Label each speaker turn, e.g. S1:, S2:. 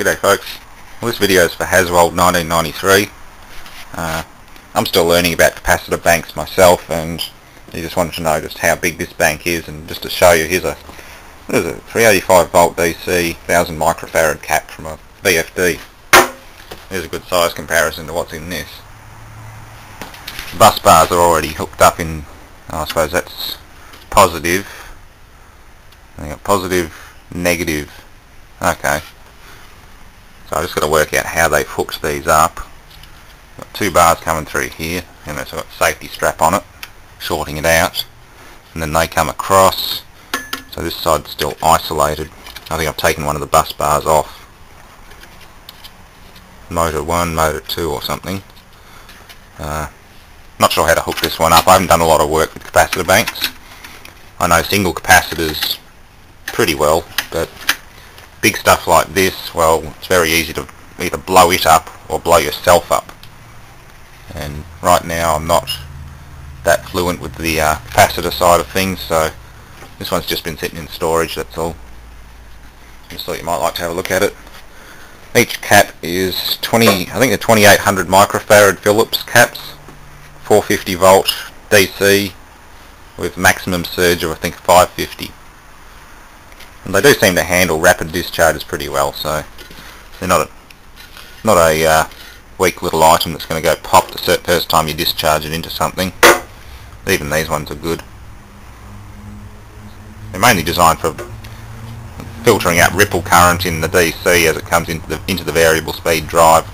S1: G'day folks. Well, this video is for Haswell 1993. Uh, I'm still learning about capacitor banks myself and you just wanted to know just how big this bank is and just to show you here's a there's a 385 volt DC 1000 microfarad cap from a VFD. There's a good size comparison to what's in this. Bus bars are already hooked up in I suppose that's positive. I got positive, negative. Okay. So I just got to work out how they've hooked these up. Got two bars coming through here, and it's got a safety strap on it, shorting it out. And then they come across, so this side's still isolated. I think I've taken one of the bus bars off. Motor 1, motor 2 or something. Uh, not sure how to hook this one up. I haven't done a lot of work with capacitor banks. I know single capacitors pretty well, but big stuff like this, well, it's very easy to either blow it up or blow yourself up. And right now I'm not that fluent with the uh, capacitor side of things, so this one's just been sitting in storage, that's all. Just thought you might like to have a look at it. Each cap is 20, I think they're 2800 microfarad Philips caps, 450 volt DC with maximum surge of I think 550. And they do seem to handle rapid discharges pretty well, so they're not a not a uh, weak little item that's going to go pop the first time you discharge it into something. Even these ones are good. They're mainly designed for filtering out ripple current in the DC as it comes into the into the variable speed drive.